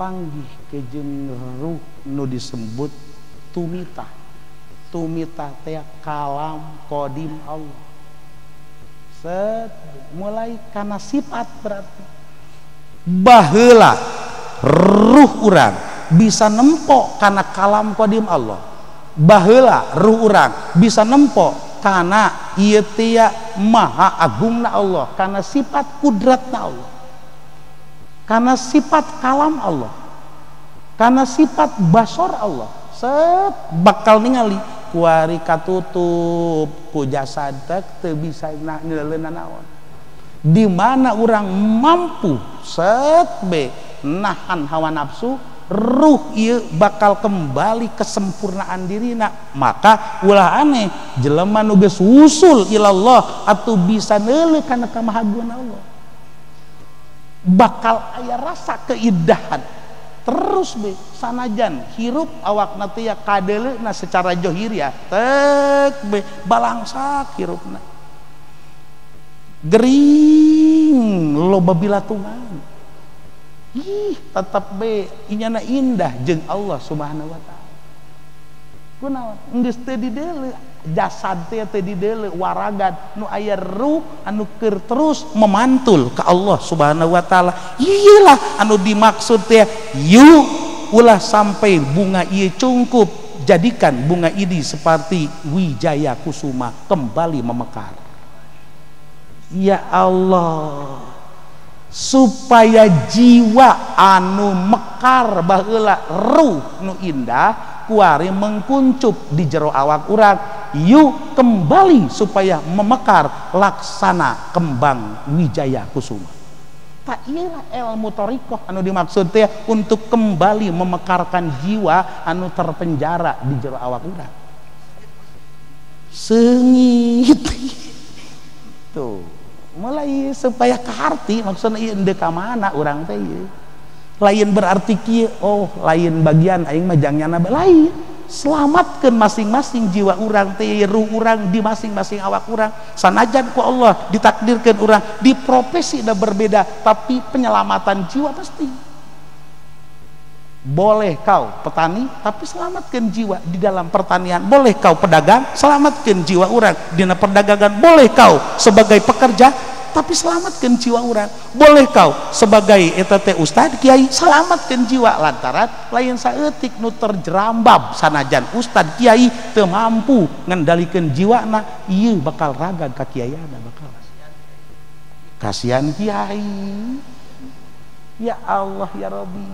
kapanggih ke ruh nu disebut tumita. Tumita teh kalam kodim Allah. Set mulai karena sifat berarti. Bahula ruh urang bisa nempok karena kalam kodim Allah. Bahula ruh urang bisa nempok karena ia tia maha agungna Allah karena sifat kudratna Allah karena sifat kalam Allah. Karena sifat basor Allah. Set bakal ningali kuari katutup ku jasad teu bisa naon. Di mana orang mampu set be nahan hawa nafsu ruh ieu bakal kembali kesempurnaan dirina. Maka ulah aneh jelema nu geus usul ilallah atuh bisa neuleuh kana kamahaguan Allah bakal aya rasa keindahan. Terus be sanajan hirup awak nanti ya kadele nah secara johiriah tek be balangsak hirupna. Gering loba bilatungan. Ih tetap be inyana indah jeng Allah subhanahu wa ta'ala. Kunaon geus teu didele jasad teh teh di dele waragan nu aya ruh anu keur terus memantul ke Allah Subhanahu wa taala. Iyalah anu dimaksud teh yuk ulah sampai bunga ieu cungkup. Jadikan bunga ini seperti wijaya kusuma kembali memekar. Ya Allah supaya jiwa anu mekar baheula ruh nu indah kuari mengkuncup di jero awak urang yuk kembali supaya memekar laksana kembang wijaya kusuma. Tak iyalah ilmu torikoh anu dimaksud teh untuk kembali memekarkan jiwa anu terpenjara di jero awak urang sengit. Tuh mulai supaya keharti maksudnya iya mana orang teh lain berarti kia oh lain bagian aing mah jangan lain. Selamatkan masing-masing jiwa orang ruh orang di masing-masing awak orang sanajan ku Allah ditakdirkan orang di profesi udah berbeda tapi penyelamatan jiwa pasti. Boleh kau petani tapi selamatkan jiwa di dalam pertanian. Boleh kau pedagang selamatkan jiwa orang di perdagangan boleh kau sebagai pekerja tapi selamatkan jiwa orang. Boleh kau sebagai etet Ustad kiai selamatkan jiwa lantaran lain saetik nu terjerambab sanajan Ustad kiai temampu ngendalikan jiwa na iya bakal ragan kakiayana bakal. Kasihan Kiai. Ya Allah ya Rabbi.